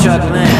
struggling